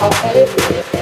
Okay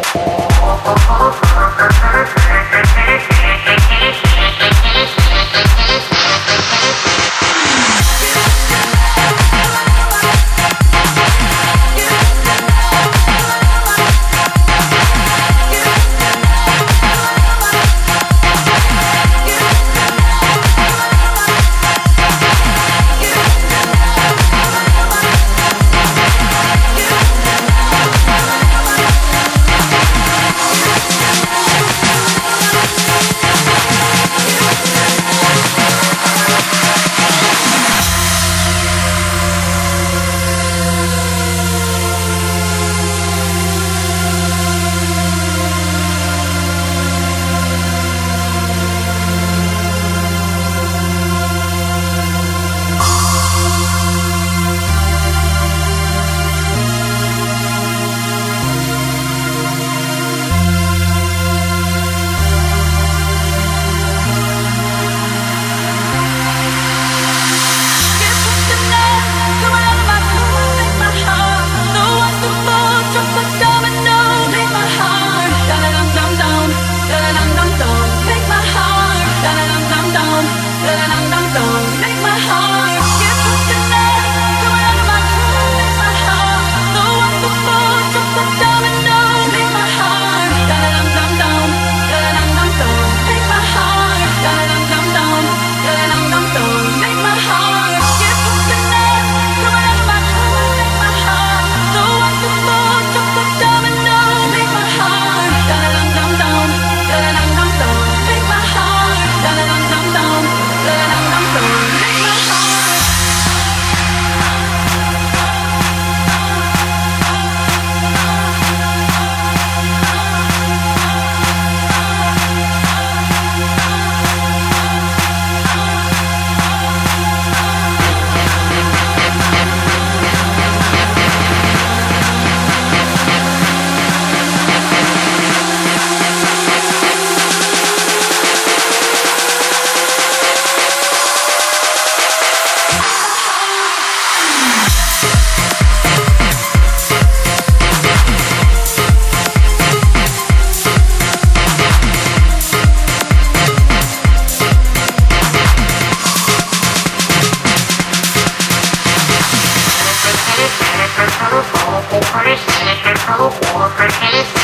War.